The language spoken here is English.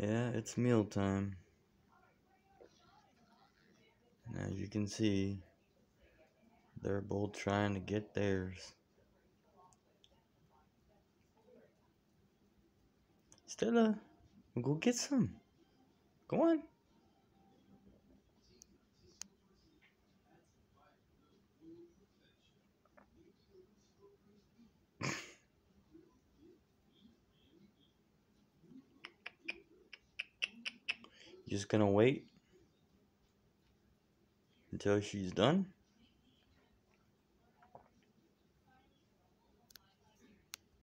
Yeah, it's meal time. And as you can see, they're both trying to get theirs. Stella, go get some. Go on. Just gonna wait until she's done.